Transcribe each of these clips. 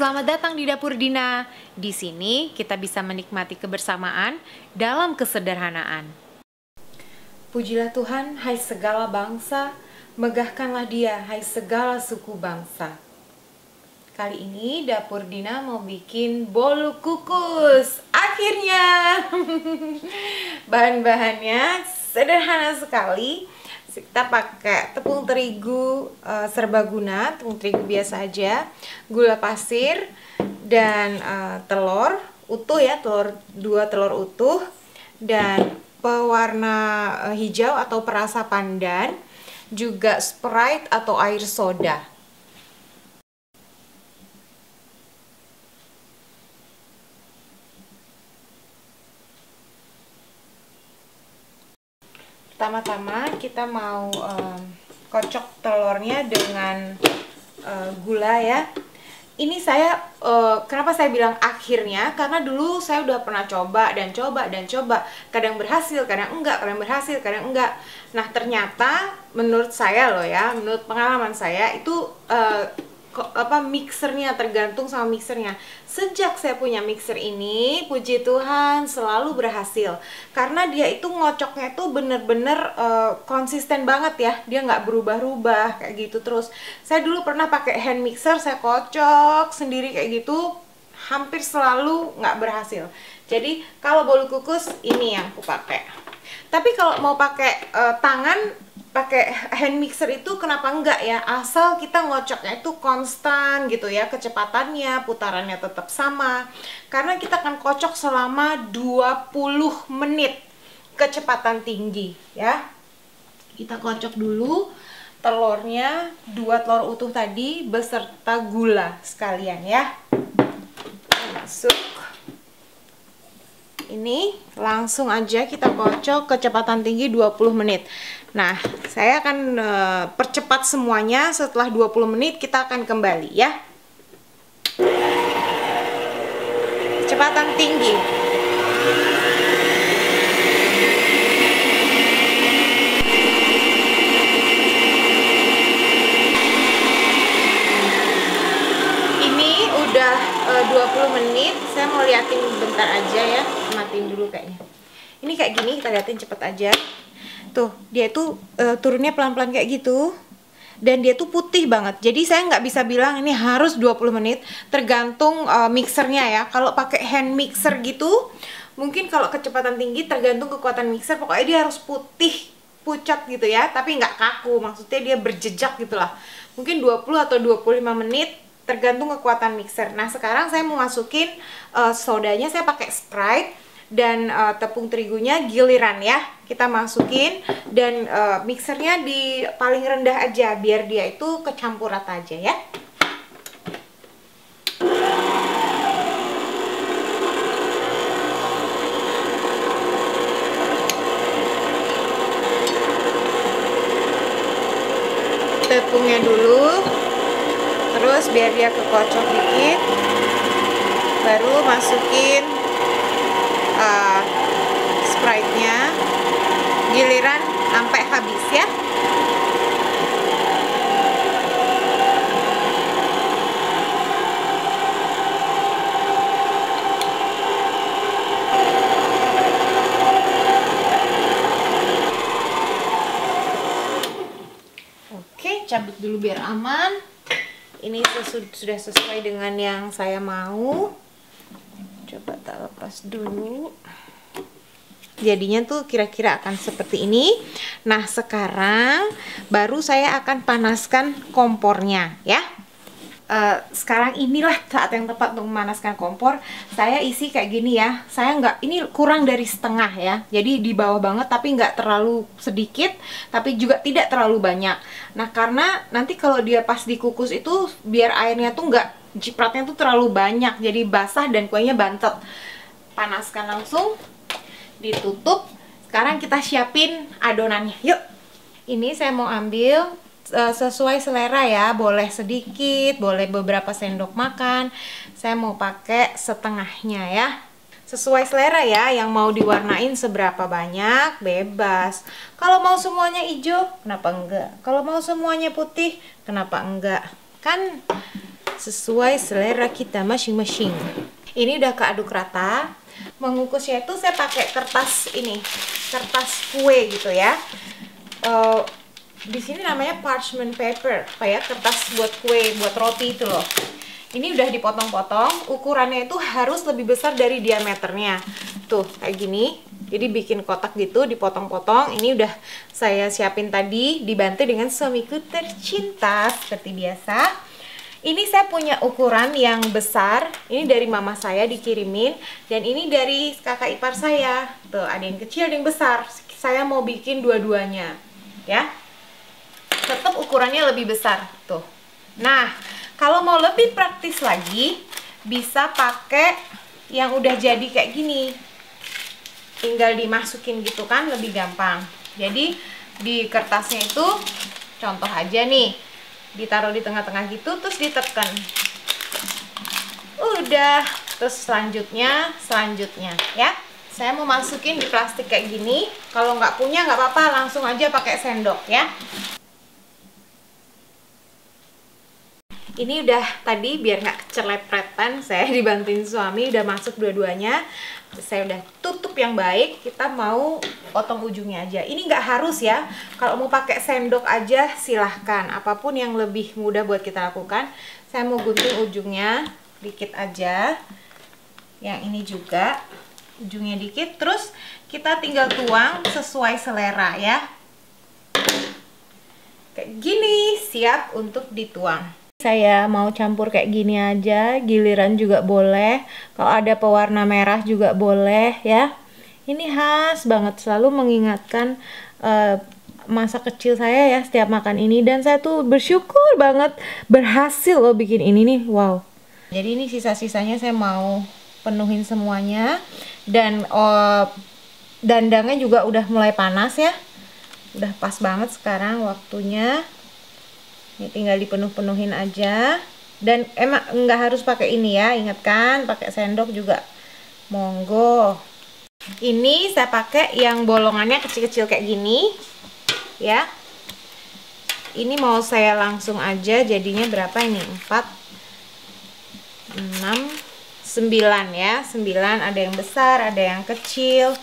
Selamat datang di Dapur Dina. Di sini kita bisa menikmati kebersamaan dalam kesederhanaan. Pujilah Tuhan, hai segala bangsa, megahkanlah Dia, hai segala suku bangsa. Kali ini Dapur Dina mau bikin bolu kukus. Akhirnya. Bahan-bahannya sederhana sekali kita pakai tepung terigu uh, serbaguna, tepung terigu biasa aja, gula pasir dan uh, telur utuh ya, telur dua telur utuh dan pewarna uh, hijau atau perasa pandan, juga Sprite atau air soda. Pertama-tama kita mau um, kocok telurnya dengan uh, gula ya. Ini saya uh, kenapa saya bilang akhirnya? Karena dulu saya udah pernah coba dan coba dan coba. Kadang berhasil kadang enggak kadang berhasil kadang enggak. Nah ternyata menurut saya loh ya menurut pengalaman saya itu uh, apa mixernya tergantung sama mixernya. Sejak saya punya mixer ini puji Tuhan selalu berhasil. Karena dia itu ngocoknya tuh bener-bener uh, konsisten banget ya. Dia nggak berubah-ubah kayak gitu terus. Saya dulu pernah pakai hand mixer saya kocok sendiri kayak gitu. Hampir selalu nggak berhasil. Jadi kalau bolu kukus ini yang aku pakai tapi kalau mau pakai uh, tangan pakai hand mixer itu kenapa enggak ya? Asal kita ngocoknya itu konstan gitu ya kecepatannya putarannya tetap sama. Karena kita akan kocok selama 20 menit kecepatan tinggi ya. Kita kocok dulu telurnya dua telur utuh tadi beserta gula sekalian ya. Masuk ini langsung aja kita kocok kecepatan tinggi 20 menit Nah, saya akan uh, percepat semuanya setelah 20 menit kita akan kembali ya. Kecepatan tinggi. Ini udah uh, 20 menit. Saya mau liatin bentar aja ya. Dulu kayaknya. Ini kayak gini, kita liatin cepet aja. Tuh dia tuh uh, turunnya pelan-pelan kayak gitu. Dan dia tuh putih banget. Jadi saya nggak bisa bilang ini harus 20 menit. Tergantung uh, mixernya ya. Kalau pakai hand mixer gitu mungkin kalau kecepatan tinggi tergantung kekuatan mixer. Pokoknya dia harus putih pucat gitu ya. Tapi nggak kaku. Maksudnya dia berjejak gitulah mungkin 20 atau 25 menit tergantung kekuatan mixer. Nah sekarang saya mau masukin uh, sodanya. Saya pakai Sprite dan uh, tepung terigunya giliran ya. Kita masukin dan uh, mixernya di paling rendah aja biar dia itu kecampur rata aja ya. Tepungnya dulu terus biar dia kekocok dikit baru masukin uh, Sprite-nya. Giliran sampai habis ya. Oke, cabut dulu biar aman. Ini sudah sesuai dengan yang saya mau coba tak lepas dulu. Jadinya tuh kira-kira akan seperti ini. Nah sekarang baru saya akan panaskan kompornya ya. Uh, sekarang inilah saat yang tepat untuk memanaskan kompor. Saya isi kayak gini ya. Saya nggak ini kurang dari setengah ya. Jadi di bawah banget tapi nggak terlalu sedikit tapi juga tidak terlalu banyak. Nah karena nanti kalau dia pas dikukus itu biar airnya tuh nggak cipratnya tuh terlalu banyak jadi basah dan kuahnya bantet. Panaskan langsung ditutup. Sekarang kita siapin adonannya. Yuk. Ini saya mau ambil uh, sesuai selera ya. Boleh sedikit boleh beberapa sendok makan. Saya mau pakai setengahnya ya. Sesuai selera ya yang mau diwarnain seberapa banyak bebas. Kalau mau semuanya hijau kenapa enggak? Kalau mau semuanya putih kenapa enggak? Kan sesuai selera kita masing-masing. Ini udah keaduk rata. Mengukusnya itu saya pakai kertas ini, kertas kue gitu ya. Uh, di sini namanya parchment paper, kayak kertas buat kue, buat roti itu loh. Ini udah dipotong-potong, ukurannya itu harus lebih besar dari diameternya. Tuh, kayak gini. Jadi bikin kotak gitu, dipotong-potong. Ini udah saya siapin tadi, dibantu dengan suamiku tercinta seperti biasa. Ini saya punya ukuran yang besar. Ini dari mama saya dikirimin dan ini dari kakak ipar saya. Tuh, ada yang kecil, ada yang besar. Saya mau bikin dua-duanya. Ya. Tetap ukurannya lebih besar. Tuh. Nah, kalau mau lebih praktis lagi, bisa pakai yang udah jadi kayak gini. Tinggal dimasukin gitu kan, lebih gampang. Jadi, di kertasnya itu contoh aja nih ditaruh di tengah-tengah gitu terus ditekan. Udah terus selanjutnya selanjutnya ya. Saya mau masukin di plastik kayak gini. Kalau nggak punya nggak apa-apa langsung aja pakai sendok ya ini udah tadi biar nggak kecelepretan saya dibantuin suami udah masuk dua-duanya. Saya udah tutup yang baik kita mau potong ujungnya aja. Ini nggak harus ya kalau mau pakai sendok aja silahkan. Apa pun yang lebih mudah buat kita lakukan saya mau gunting ujungnya dikit aja. Yang ini juga ujungnya dikit. Terus kita tinggal tuang sesuai selera ya. Kayak gini siap untuk dituang saya mau campur kayak gini aja giliran juga boleh. Kalau ada pewarna merah juga boleh ya. Ini khas banget selalu mengingatkan uh, masa kecil saya ya setiap makan ini. Dan saya tuh bersyukur banget berhasil loh bikin ini nih wow. Jadi ini sisa-sisanya saya mau penuhin semuanya. Dan uh, dandangnya juga udah mulai panas ya. Udah pas banget sekarang waktunya ini tinggal dipenuh-penuhin aja. Dan emang nggak harus pakai ini ya ingat kan? Pakai sendok juga. Monggo. Ini saya pakai yang bolongannya kecil-kecil kayak gini ya. Ini mau saya langsung aja jadinya berapa ini? 4 6 9 ya. 9 ada yang besar ada yang kecil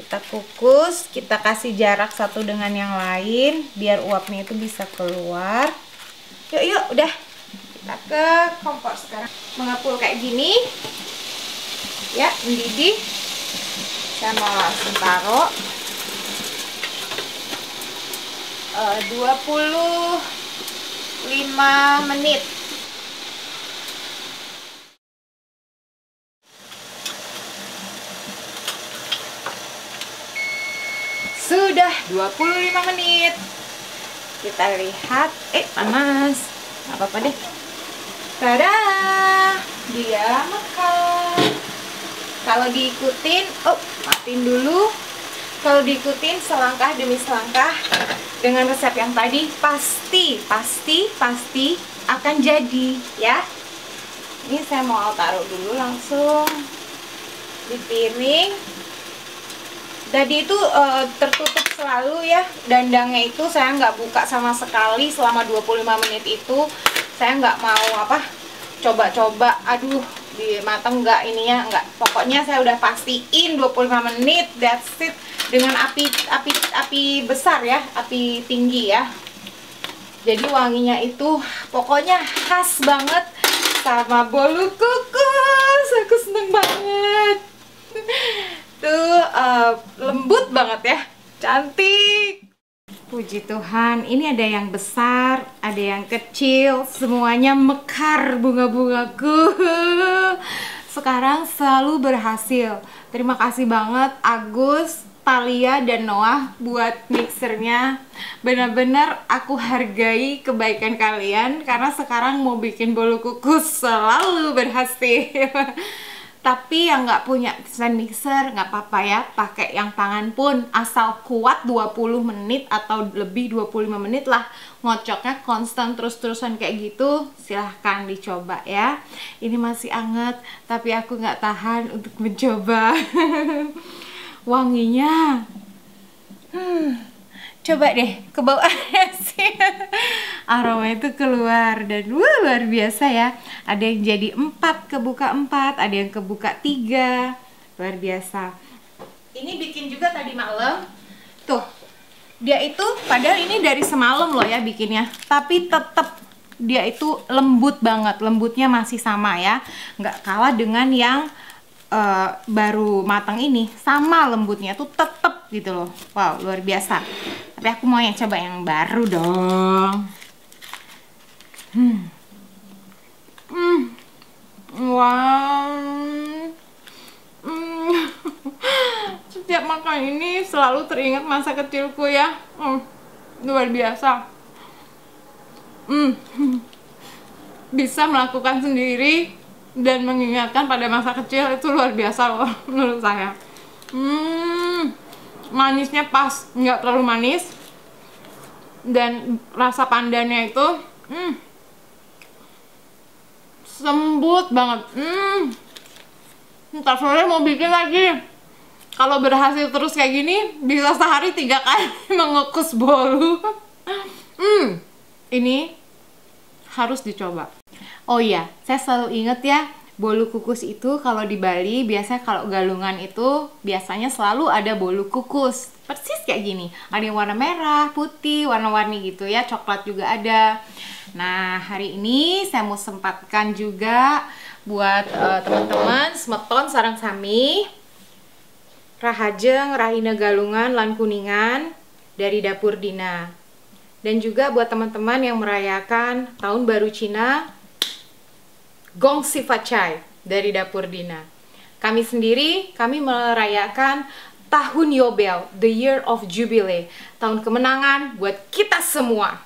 kita kukus kita kasih jarak satu dengan yang lain biar uapnya itu bisa keluar. Yuk yuk udah. Kita ke kompor sekarang. Mengepul kayak gini. Ya mendidih. Saya mau langsung taruh. Uh, 25 menit Sudah 25 menit. Kita lihat. Eh, panas. apa-apa deh. Tada! Dia makan. Kalau diikutin, oh, matiin dulu. Kalau diikutin selangkah demi selangkah dengan resep yang tadi, pasti, pasti, pasti akan jadi, ya. Ini saya mau taruh dulu langsung di piring Tadi itu uh, tertutup selalu ya dandangnya itu saya nggak buka sama sekali selama 25 menit itu. Saya nggak mau apa coba-coba aduh di matang nggak ininya nggak. Pokoknya saya udah pastiin 25 menit that's it. Dengan api api api besar ya api tinggi ya. Jadi wanginya itu pokoknya khas banget sama bolu kukus. Aku seneng banget tuh uh, lembut banget ya cantik Puji Tuhan, ini ada yang besar, ada yang kecil, semuanya mekar bunga-bungaku. Sekarang selalu berhasil. Terima kasih banget Agus, Talia, dan Noah buat mixernya. Benar-benar aku hargai kebaikan kalian karena sekarang mau bikin bolu kukus selalu berhasil. tapi yang nggak punya stand mixer nggak apa-apa ya pakai yang tangan pun. Asal kuat 20 menit atau lebih 25 menit lah. Ngocoknya konstan terus-terusan kayak gitu silahkan dicoba ya. Ini masih anget tapi aku nggak tahan untuk mencoba. Wanginya. Hmm, coba deh ke bawah sih aroma itu keluar dan wah luar biasa ya. Ada yang jadi empat kebuka empat ada yang kebuka tiga. Luar biasa. Ini bikin juga tadi malam. Tuh dia itu padahal ini dari semalam loh ya bikinnya. Tapi tetap dia itu lembut banget. Lembutnya masih sama ya. Nggak kalah dengan yang uh, baru matang ini. Sama lembutnya tuh tetep gitu loh. Wow luar biasa. Tapi aku mau yang coba yang baru dong hmm. Hmm. Wow hmm. setiap makan ini selalu teringat masa kecilku ya. Hmm. luar biasa. Hmm. bisa melakukan sendiri dan mengingatkan pada masa kecil itu luar biasa loh menurut saya. Hmm. Manisnya pas nggak terlalu manis. Dan rasa pandannya itu hmm, sembut banget. Hmm. Ntar sore mau bikin lagi. Kalau berhasil terus kayak gini bisa sehari tiga kali mengukus bolu. Hmm. Ini harus dicoba. Oh iya, saya selalu inget ya, bolu kukus itu kalau di Bali biasanya kalau galungan itu biasanya selalu ada bolu kukus. Persis kayak gini. Ada yang warna merah, putih, warna-warni gitu ya, coklat juga ada. Nah, hari ini saya mau sempatkan juga buat uh, teman-teman semeton sarang sami Rahajeng, Rahina Galungan, Lan Kuningan dari Dapur Dina. Dan juga buat teman-teman yang merayakan Tahun Baru Cina Gong Sifacai dari Dapur Dina. Kami sendiri, kami merayakan tahun Yobel, the year of jubilee, tahun kemenangan buat kita semua.